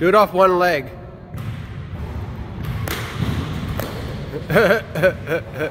Do it off one leg.